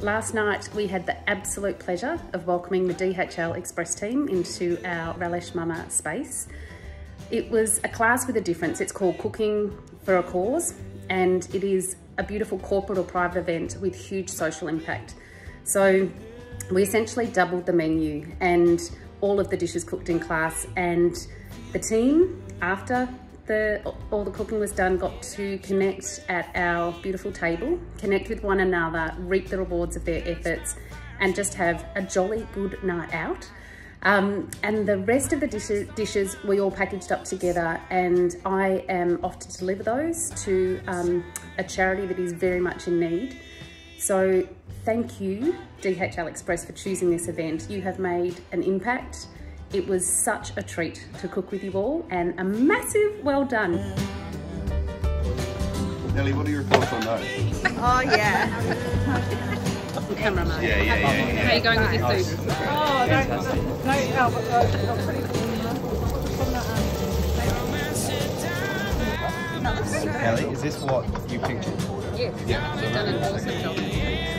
Last night we had the absolute pleasure of welcoming the DHL Express team into our Relish Mama space. It was a class with a difference. It's called Cooking for a Cause and it is a beautiful corporate or private event with huge social impact. So we essentially doubled the menu and all of the dishes cooked in class and the team after the, all the cooking was done got to connect at our beautiful table, connect with one another, reap the rewards of their efforts and just have a jolly good night out. Um, and the rest of the dishes, dishes, we all packaged up together and I am off to deliver those to um, a charity that is very much in need. So thank you DHL Express for choosing this event. You have made an impact. It was such a treat to cook with you all and a massive well done. Nelly, what are your thoughts on those? Oh yeah. Cameraman. Yeah, yeah, yeah. yeah. How are you going with your food? Oh, no, no help. Nelly, is this what you pictured? Yes. Yeah. You've done an awesome job.